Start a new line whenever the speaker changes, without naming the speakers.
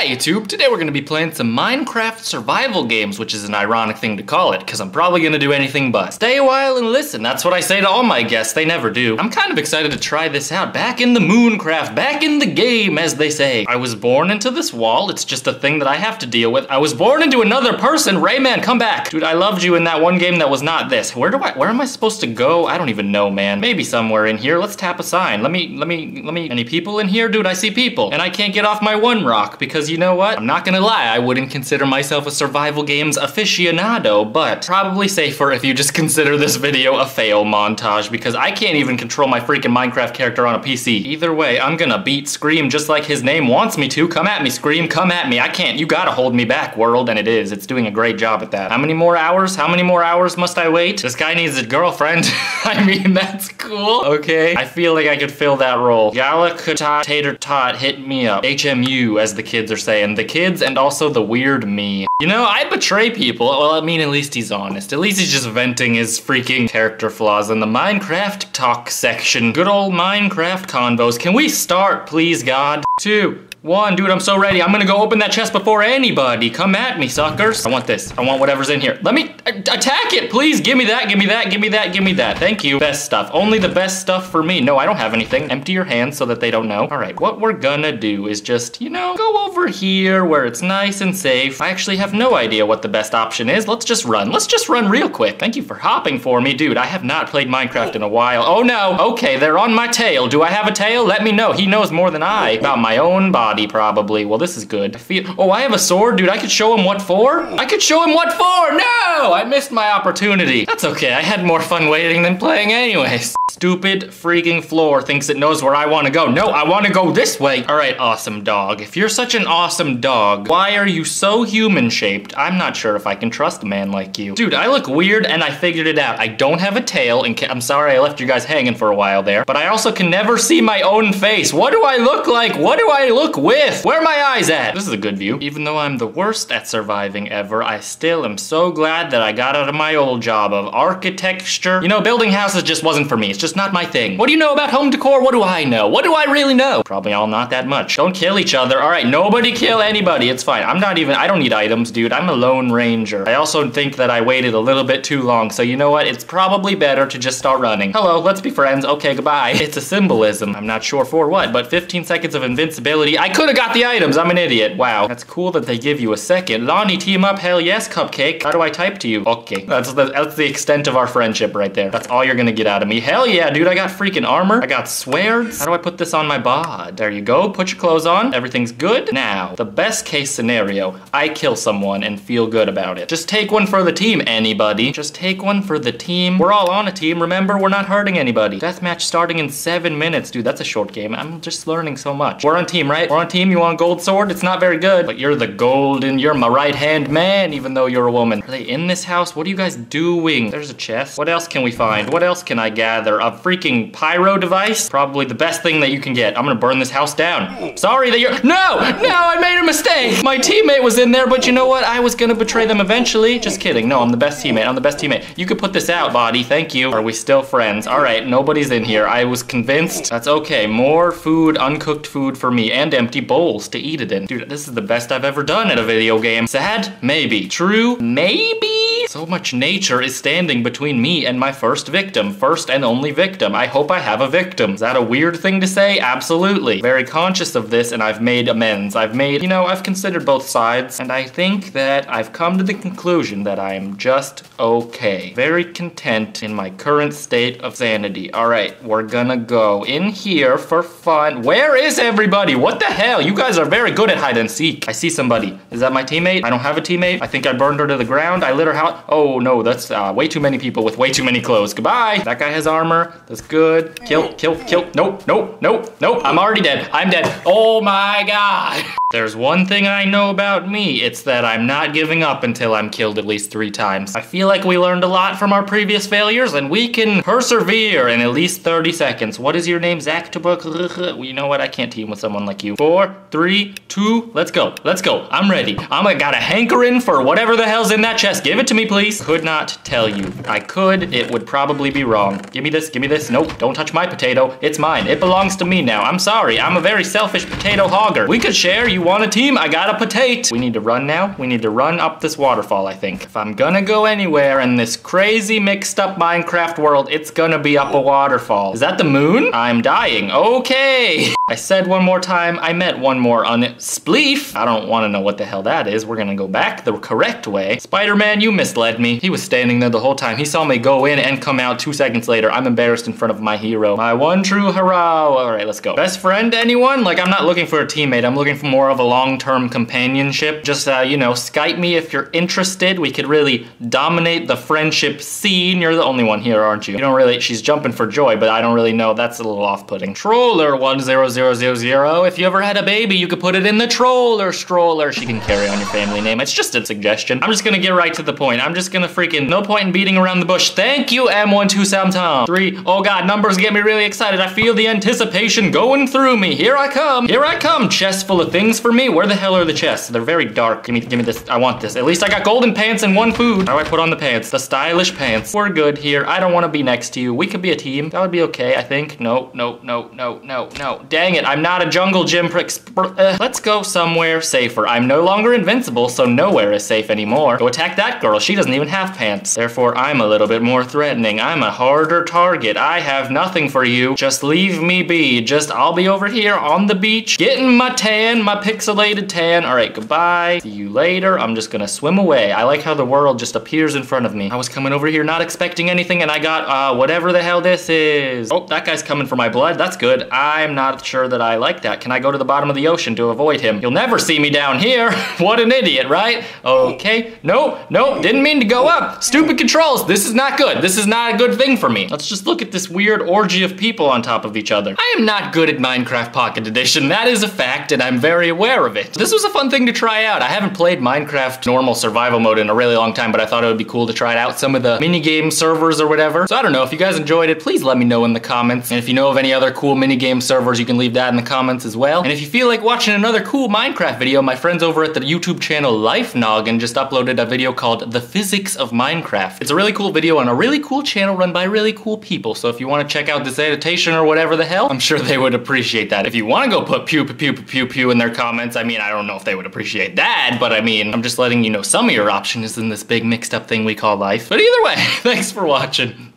Hi YouTube, today we're gonna be playing some Minecraft survival games, which is an ironic thing to call it, because I'm probably gonna do anything but. Stay a while and listen, that's what I say to all my guests, they never do. I'm kind of excited to try this out, back in the Mooncraft, back in the game, as they say. I was born into this wall, it's just a thing that I have to deal with. I was born into another person, Rayman, come back. Dude, I loved you in that one game that was not this. Where do I, where am I supposed to go? I don't even know, man. Maybe somewhere in here, let's tap a sign. Let me, let me, let me, any people in here? Dude, I see people, and I can't get off my one rock, because you know what? I'm not gonna lie, I wouldn't consider myself a survival games aficionado, but probably safer if you just consider this video a fail montage because I can't even control my freaking Minecraft character on a PC. Either way, I'm gonna beat Scream just like his name wants me to. Come at me, Scream, come at me. I can't, you gotta hold me back, world, and it is. It's doing a great job at that. How many more hours? How many more hours must I wait? This guy needs a girlfriend. I mean, that's cool. Okay. I feel like I could fill that role. Galacata Tater Tot hit me up. HMU, as the kids are saying the kids and also the weird me. You know, I betray people. Well, I mean, at least he's honest. At least he's just venting his freaking character flaws in the Minecraft talk section. Good old Minecraft convos. Can we start, please, God? Two, one, dude, I'm so ready. I'm gonna go open that chest before anybody. Come at me, suckers. I want this. I want whatever's in here. Let me attack it, please. Give me that, give me that, give me that, give me that. Thank you. Best stuff. Only the best stuff for me. No, I don't have anything. Empty your hands so that they don't know. All right, what we're gonna do is just, you know, go over here where it's nice and safe. I actually have no idea what the best option is. Let's just run. Let's just run real quick. Thank you for hopping for me. Dude, I have not played Minecraft in a while. Oh no, okay, they're on my tail. Do I have a tail? Let me know. He knows more than I about my own body body, probably. Well, this is good. I feel oh, I have a sword, dude. I could show him what for. I could show him what for. No, I missed my opportunity. That's okay. I had more fun waiting than playing anyways. Stupid freaking floor thinks it knows where I want to go. No, I want to go this way. All right, awesome dog. If you're such an awesome dog, why are you so human-shaped? I'm not sure if I can trust a man like you. Dude, I look weird and I figured it out. I don't have a tail and I'm sorry I left you guys hanging for a while there, but I also can never see my own face. What do I look like? What do I look with? Where are my eyes at? This is a good view. Even though I'm the worst at surviving ever, I still am so glad that I got out of my old job of architecture. You know, building houses just wasn't for me. It's just not my thing. What do you know about home decor? What do I know? What do I really know? Probably all not that much. Don't kill each other. All right, nobody kill anybody. It's fine. I'm not even, I don't need items, dude. I'm a lone ranger. I also think that I waited a little bit too long. So you know what? It's probably better to just start running. Hello, let's be friends. Okay, goodbye. It's a symbolism. I'm not sure for what, but 15 seconds of invincibility. I could have got the items. I'm an idiot. Wow. That's cool that they give you a second. Lonnie, team up. Hell yes, Cupcake. How do I type to you? Okay. That's the, that's the extent of our friendship right there. That's all you're gonna get out of me. Hell yeah, dude. I got freaking armor. I got swears. How do I put this on my bod? There you go. Put your clothes on. Everything's good. Now, the best case scenario, I kill someone and feel good about it. Just take one for the team, anybody. Just take one for the team. We're all on a team. Remember, we're not hurting anybody. Deathmatch starting in seven minutes. Dude, that's a short game. I'm just learning so much. We're on team, right? We're on team. You want gold sword? It's not very good, but you're the golden, you're my right-hand man, even though you're a woman. Are they in this house? What are you guys doing? There's a chest. What else can we find? What else can I gather? A freaking pyro device? Probably the best thing that you can get. I'm gonna burn this house down. Sorry that you're- No! No, I made a mistake! My teammate was in there, but you know what? I was gonna betray them eventually. Just kidding. No, I'm the best teammate. I'm the best teammate. You could put this out, body. Thank you. Are we still friends? All right, nobody's in here. I was convinced. That's okay. More food, uncooked food for me, and empty bowls to eat it in. Dude, this is the best I've ever done at a video game. Sad? Maybe. True? Maybe? So much nature is standing between me and my first victim. First and only victim. I hope I have a victim. Is that a weird thing to say? Absolutely. Very conscious of this and I've made amends. I've made, you know, I've considered both sides and I think that I've come to the conclusion that I am just okay. Very content in my current state of sanity. All right, we're gonna go in here for fun. Where is everybody? What the hell? You guys are very good at hide and seek. I see somebody. Is that my teammate? I don't have a teammate. I think I burned her to the ground. I lit her house. Oh no, that's uh, way too many people with way too many clothes. Goodbye. That guy has armor. That's good. Kill, kill, kill. Nope, nope, nope, nope. I'm already dead. I'm dead. Oh my god. There's one thing I know about me, it's that I'm not giving up until I'm killed at least three times. I feel like we learned a lot from our previous failures and we can persevere in at least 30 seconds. What is your name, Zach Well, You know what, I can't team with someone like you. Four, three, two, let's go, let's go. I'm ready. I'm I got a hankering for whatever the hell's in that chest. Give it to me, please? Could not tell you. I could, it would probably be wrong. Give me this, give me this. Nope, don't touch my potato. It's mine. It belongs to me now. I'm sorry. I'm a very selfish potato hogger. We could share. You want a team? I got a potato. We need to run now. We need to run up this waterfall, I think. If I'm gonna go anywhere in this crazy mixed up Minecraft world, it's gonna be up a waterfall. Is that the moon? I'm dying. Okay. I said one more time, I meant one more on it. Spleef! I don't wanna know what the hell that is. We're gonna go back the correct way. Spider-Man, you misled me. He was standing there the whole time. He saw me go in and come out two seconds later. I'm embarrassed in front of my hero. My one true hurrah. All right, let's go. Best friend, anyone? Like, I'm not looking for a teammate. I'm looking for more of a long-term companionship. Just, uh, you know, Skype me if you're interested. We could really dominate the friendship scene. You're the only one here, aren't you? You don't really, she's jumping for joy, but I don't really know. That's a little off-putting. Troller100 000. If you ever had a baby, you could put it in the troll or stroller. She can carry on your family name. It's just a suggestion. I'm just gonna get right to the point. I'm just gonna freaking, no point in beating around the bush. Thank you, M127Tom. Three, oh God, numbers get me really excited. I feel the anticipation going through me. Here I come, here I come. Chest full of things for me. Where the hell are the chests? They're very dark. Give me, give me this, I want this. At least I got golden pants and one food. How do I put on the pants? The stylish pants. We're good here. I don't wanna be next to you. We could be a team. That would be okay, I think. No, no, no, no, no, no. Dang it, I'm not a jungle gym. Uh, let's go somewhere safer. I'm no longer invincible, so nowhere is safe anymore. Go attack that girl. She doesn't even have pants. Therefore, I'm a little bit more threatening. I'm a harder target. I have nothing for you. Just leave me be. Just, I'll be over here on the beach, getting my tan, my pixelated tan. All right, goodbye. See you later. I'm just gonna swim away. I like how the world just appears in front of me. I was coming over here not expecting anything, and I got, uh, whatever the hell this is. Oh, that guy's coming for my blood. That's good. I'm not sure that I like that. Can I go to the bottom of the ocean to avoid him? You'll never see me down here. what an idiot, right? Okay. No, no, didn't mean to go up. Stupid controls. This is not good. This is not a good thing for me. Let's just look at this weird orgy of people on top of each other. I am not good at Minecraft Pocket Edition. That is a fact, and I'm very aware of it. This was a fun thing to try out. I haven't played Minecraft normal survival mode in a really long time, but I thought it would be cool to try it out some of the minigame servers or whatever. So I don't know, if you guys enjoyed it, please let me know in the comments. And if you know of any other cool minigame servers, you can leave that in the comments as well. And if you feel like watching another cool Minecraft video, my friends over at the YouTube channel Life Noggin just uploaded a video called The Physics of Minecraft. It's a really cool video on a really cool channel run by really cool people. So if you want to check out this annotation or whatever the hell, I'm sure they would appreciate that. If you want to go put pew pew pew pew pew in their comments, I mean, I don't know if they would appreciate that, but I mean, I'm just letting you know some of your options in this big mixed up thing we call life. But either way, thanks for watching.